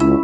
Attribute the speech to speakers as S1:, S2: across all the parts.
S1: you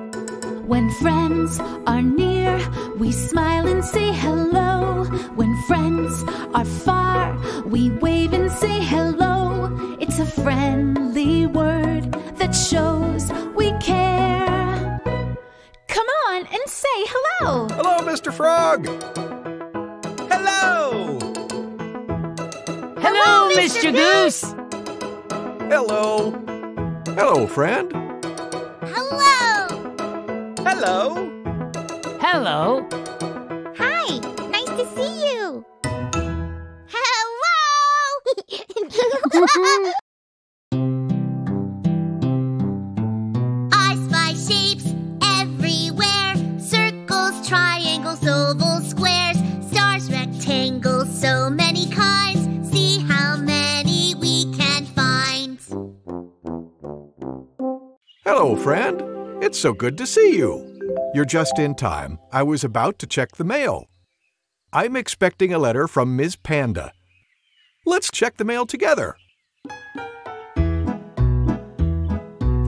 S1: When friends are near, we smile and say hello. When friends are far, we wave and say hello. It's a friendly word that shows we care. Come on and say hello.
S2: Hello, Mr. Frog. Hello.
S3: Hello, Mr. Goose.
S2: Hello. Hello, friend.
S4: Hello.
S2: Hello.
S4: So
S2: good to see you. You're just in time. I was about to check the mail. I'm expecting a letter from Ms. Panda. Let's check the mail together.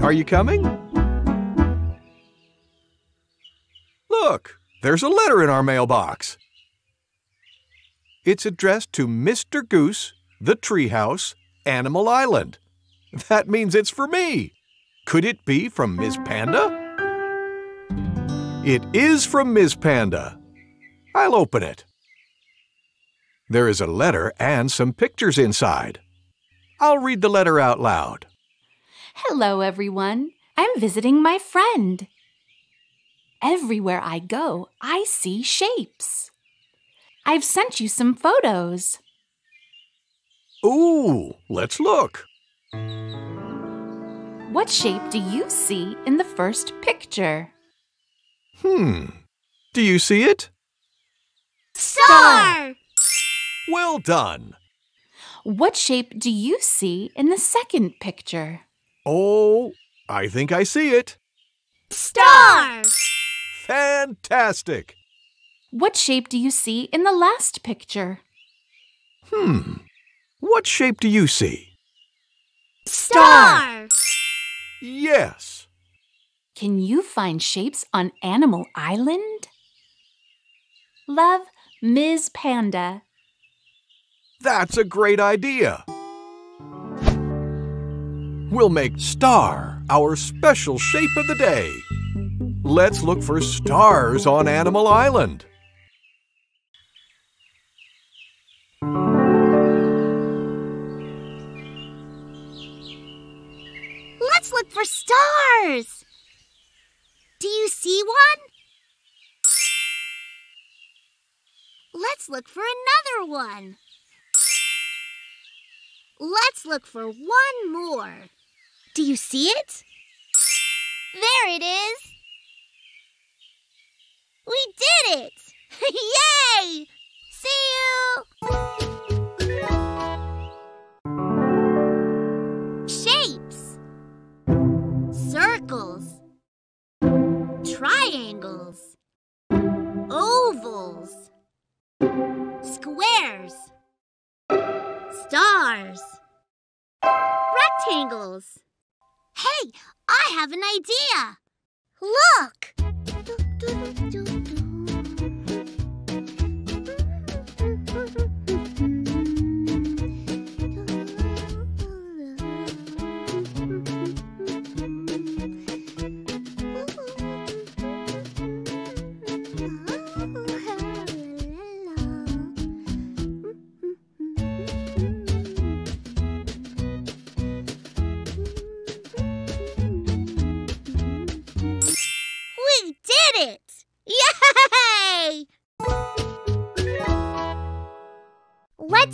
S2: Are you coming? Look, there's a letter in our mailbox. It's addressed to Mr. Goose, the Treehouse, Animal Island. That means it's for me. Could it be from Ms. Panda? It is from Ms. Panda. I'll open it. There is a letter and some pictures inside. I'll read the letter out loud.
S1: Hello, everyone. I'm visiting my friend. Everywhere I go, I see shapes. I've sent you some photos.
S2: Ooh, let's look.
S1: What shape do you see in the first picture?
S2: Hmm. Do you see it?
S4: Star!
S2: Well done.
S1: What shape do you see in the second picture?
S2: Oh, I think I see it.
S4: Star!
S2: Fantastic.
S1: What shape do you see in the last picture?
S2: Hmm. What shape do you see?
S4: Star!
S2: Yes.
S1: Can you find shapes on Animal Island? Love, Ms. Panda.
S2: That's a great idea. We'll make star our special shape of the day. Let's look for stars on Animal Island.
S4: Let's look for stars! Do you see one? Let's look for another one. Let's look for one more. Do you see it? There it is.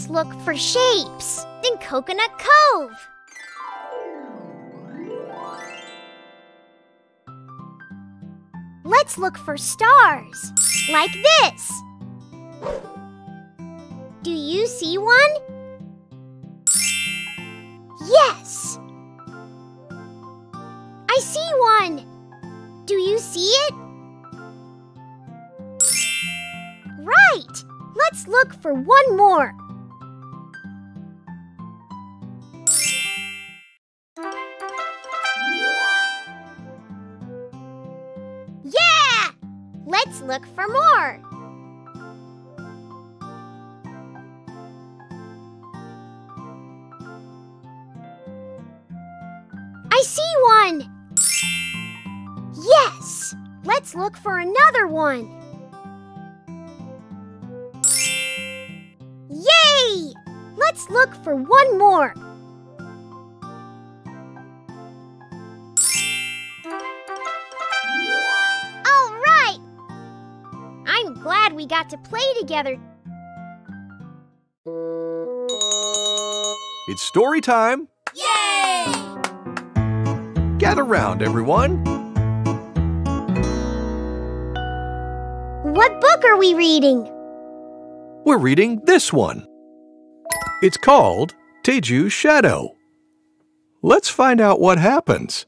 S4: Look for shapes in Coconut Cove. Let's look for stars, like this. Do you see one? Yes. I see one. Do you see it? Right. Let's look for one more. Let's look for more. I see one. Yes! Let's look for another one. Yay! Let's look for one more. Glad we got to play together.
S2: It's story time.
S4: Yay!
S2: Gather round, everyone.
S4: What book are we reading?
S2: We're reading this one. It's called Teju's Shadow. Let's find out what happens.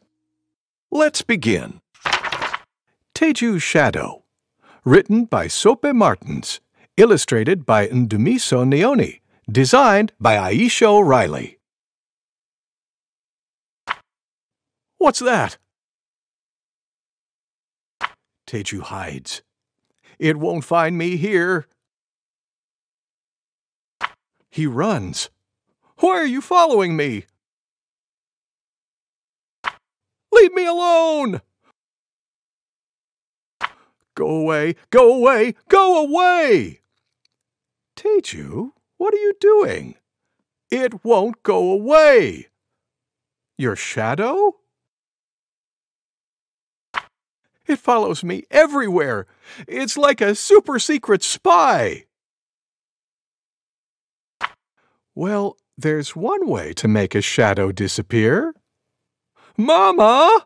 S2: Let's begin. Teju's Shadow, written by Sope Martins, illustrated by Ndumiso Neoni, designed by Aisha O'Reilly. What's that? Teju hides. It won't find me here. He runs. Why are you following me? Leave me alone! Go away, go away, go away! Teju, what are you doing? It won't go away. Your shadow? It follows me everywhere. It's like a super secret spy. Well, there's one way to make a shadow disappear. Mama!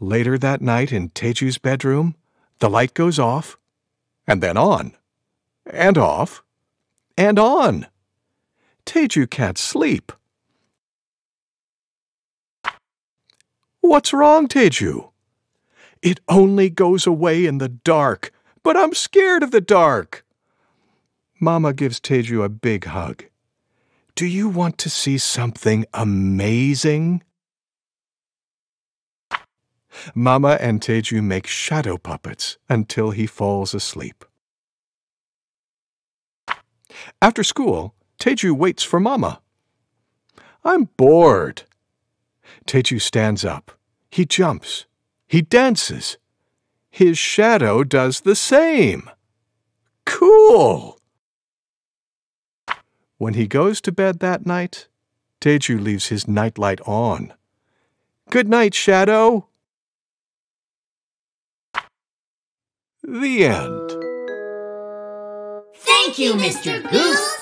S2: Later that night in Teju's bedroom, the light goes off, and then on, and off, and on. Teju can't sleep. What's wrong, Teju? It only goes away in the dark, but I'm scared of the dark. Mama gives Teju a big hug. Do you want to see something amazing? Mama and Teju make shadow puppets until he falls asleep. After school, Teju waits for Mama. I'm bored. Teju stands up. He jumps. He dances. His shadow does the same. Cool! When he goes to bed that night, Teju leaves his nightlight on. Good night, Shadow. The end.
S3: Thank you, Mr. Goose.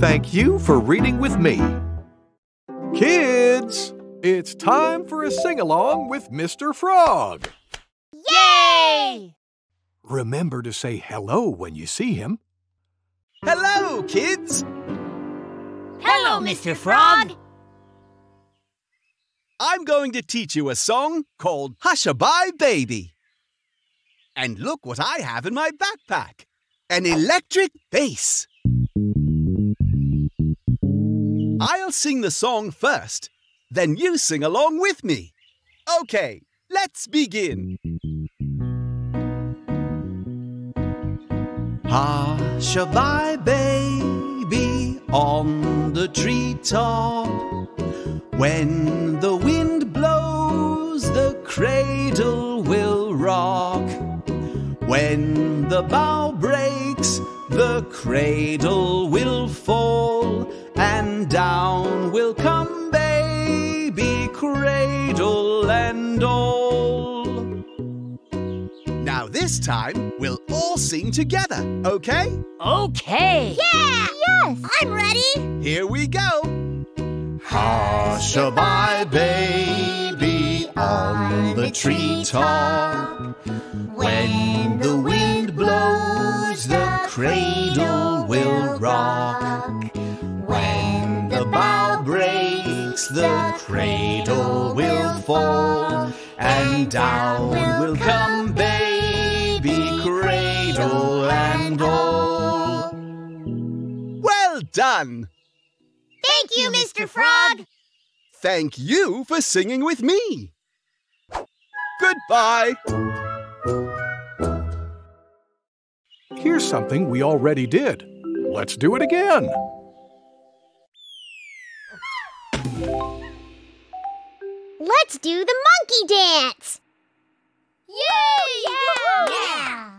S2: Thank you for reading with me. Kids, it's time for a sing along with Mr. Frog.
S4: Yay!
S2: Remember to say hello when you see him.
S5: Hello, kids!
S3: Hello, Mr. Frog.
S5: I'm going to teach you a song called Hushabye Baby. And look what I have in my backpack an electric bass. I'll sing the song first, then you sing along with me. Okay, let's begin. Hushabye baby on the treetop. When the wind blows, the cradle. When the bough breaks, the cradle will fall, and down will come baby, cradle and all. Now, this This time, we'll all sing together, okay?
S3: Okay.
S4: Yeah! Yes! I'm ready!
S5: Here we go.
S6: Hush-a-bye, oh, baby, on the treetop. When the wind blows, the cradle will rock. When the bough breaks, the cradle will fall. And down will come baby, cradle and all.
S5: Well done.
S4: Thank you, Mr. Frog!
S5: Thank you for singing with me. Goodbye.
S2: Here's something we already did. Let's do it again.
S4: Let's do the monkey dance! Yay!
S7: Yeah!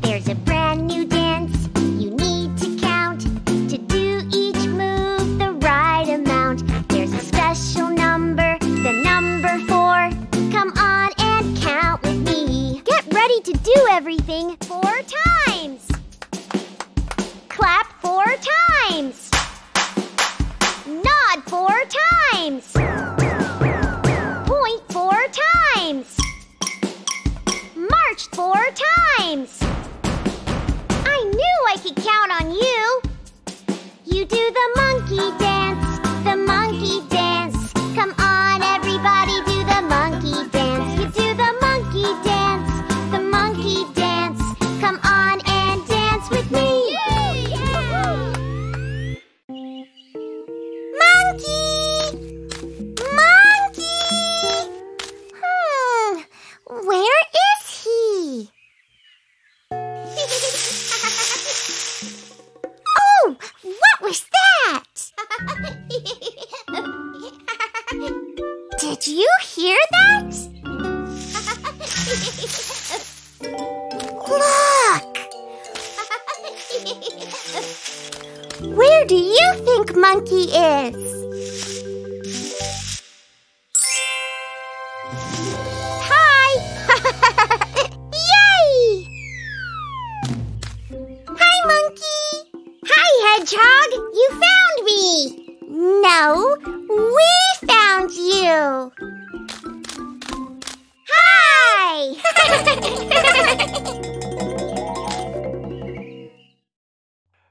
S4: There's a brand new dance you need to count to do each move the right amount. There's a special number, the number four. Come on and count with me. Get ready to do everything four four times. Nod four times. Point four times. March four times. I knew I could count on you. Did you hear that? Look! Where do you think Monkey is? Hi! Yay! Hi, Monkey! Hi, Hedgehog! You found me! No, we found you! Hi!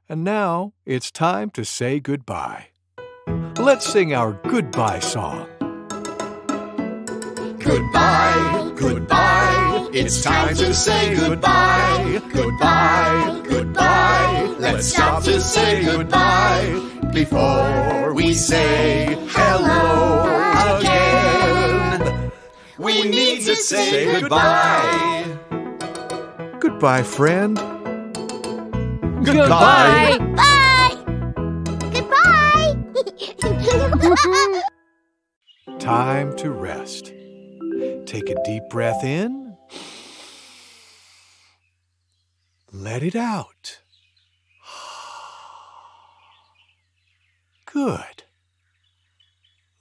S2: And now it's time to say goodbye. Let's sing our goodbye song.
S6: Goodbye, goodbye. It's time to say goodbye. Goodbye, goodbye. Let's stop to say goodbye before we say hello again. We need to say goodbye.
S2: Goodbye, friend.
S6: Goodbye.
S4: Bye! Goodbye!
S2: Time to rest. Take a deep breath in. Let it out. Good.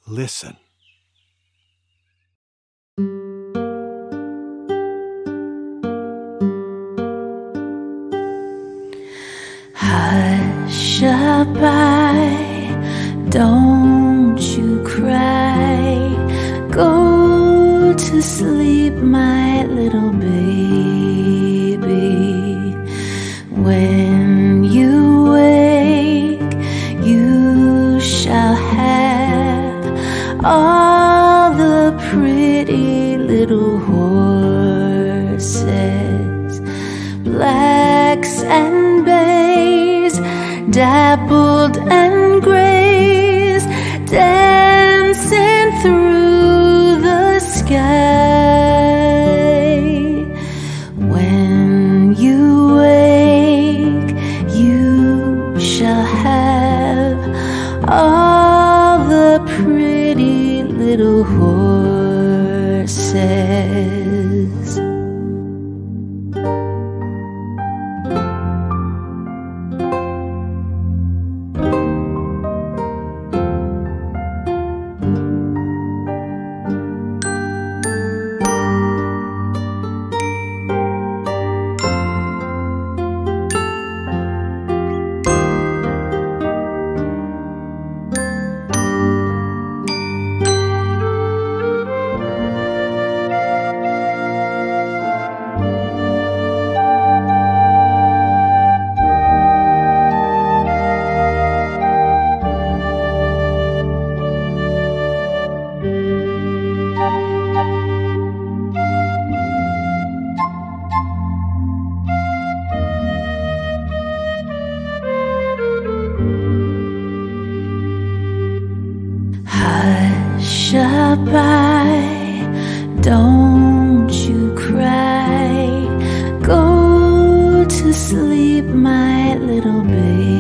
S2: Listen.
S1: Hush-a-bye, don't pretty little horses. Blacks and bays, dappled and horses. My little baby.